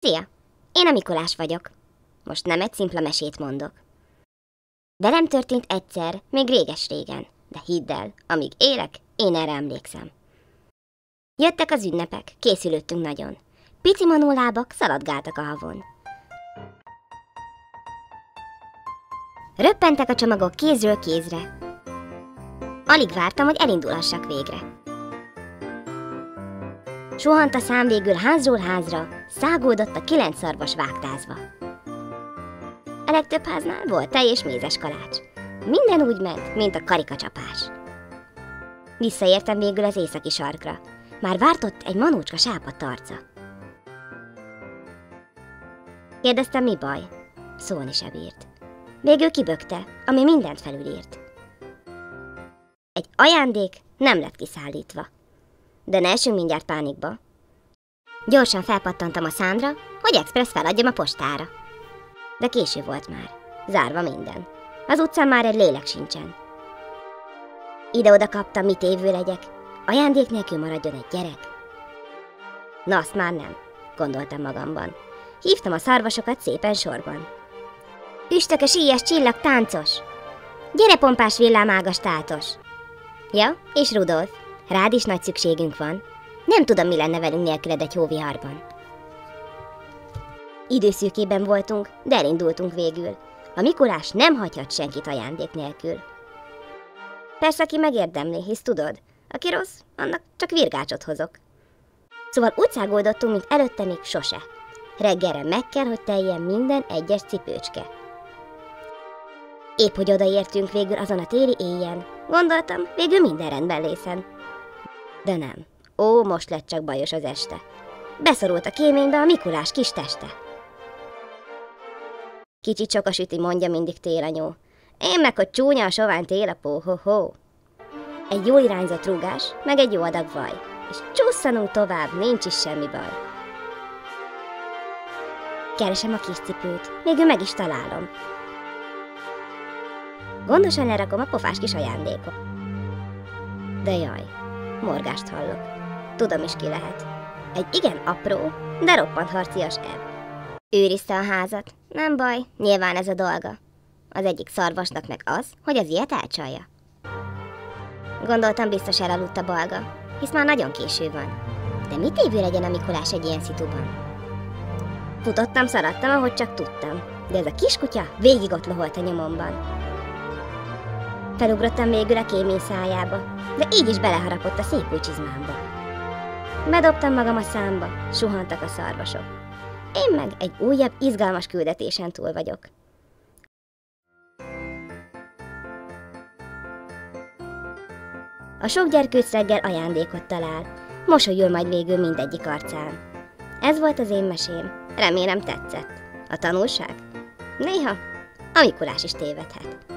Szia! Én a Mikolás vagyok. Most nem egy szimpla mesét mondok. Velem történt egyszer, még réges-régen, de hidd el, amíg élek, én erre emlékszem. Jöttek az ünnepek, készülöttünk nagyon. Pici manólábak szaladgáltak a havon. Röppentek a csomagok kézről kézre. Alig vártam, hogy elindulhassak végre. Suhant a szám végül házról házra, szágódott a kilenc szarvas vágtázva. A legtöbb háznál volt tej és mézes kalács. Minden úgy ment, mint a karikacsapás. Visszaértem végül az északi sarkra. Már vártott egy manócska sápadt arca. Kérdeztem, mi baj? Szólni se bírt. Végül kibökte, ami mindent felülírt. Egy ajándék nem lett kiszállítva. De ne esünk mindjárt pánikba. Gyorsan felpattantam a szándra, hogy express feladjam a postára. De késő volt már. Zárva minden. Az utcán már egy lélek sincsen. Ide-oda kaptam, mit évő legyek. Ajándék nélkül maradjon egy gyerek. Na, azt már nem, gondoltam magamban. Hívtam a szarvasokat szépen sorban. Üstökös, íjes, csillag, táncos! Gyere, pompás villámágas tátos! Ja, és Rudolf, rád is nagy szükségünk van. Nem tudom, mi lenne velünk nélküled egy hóviharban. Időszűkében voltunk, de elindultunk végül. A Mikulás nem hagyhat senkit ajándék nélkül. Persze, aki megérdemli, hisz tudod, aki rossz, annak csak virgácsot hozok. Szóval úgy szágoldottunk, mint előtte még sose. Reggelre meg kell, hogy teljen minden egyes cipőcske. Épp, hogy odaértünk végül azon a téli éjjel. Gondoltam, végül minden rendben lészen. De nem. Ó, most lett csak bajos az este. Beszorult a kéménybe a Mikulás kis teste. Kicsit sok a süti, mondja mindig télanyó. Én meg, hogy csúnya a sovány télapó, ho-ho. Egy jól irányzott rúgás, meg egy jó adag vaj. És csúszanunk tovább, nincs is semmi baj. Keresem a kis cipőt, végül meg is találom. Gondosan lerakom a pofás kis ajándékot. De jaj, morgást hallok. Tudom is ki lehet. Egy igen apró, de roppant harcias ebb. Őrizte a házat. Nem baj, nyilván ez a dolga. Az egyik szarvasnak meg az, hogy az ilyet elcsalja. Gondoltam, biztos elaludt a balga, hisz már nagyon késő van. De mit évő legyen a Mikulás egy ilyen szituban? Futottam, szaladtam, ahogy csak tudtam, de ez a kiskutya végig ott loholt a nyomomban. Felugrottam végül a kémény szájába, de így is beleharapott a szép új csizmámba. Bedobtam magam a számba, suhantak a szarvasok. Én meg egy újabb, izgalmas küldetésen túl vagyok. A sok gyerkőc reggel ajándékot talál, mosolyul majd végül mindegyik arcán. Ez volt az én mesém, remélem tetszett. A tanulság? Néha a Mikulás is tévedhet.